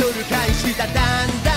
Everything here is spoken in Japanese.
ドル返しただんだん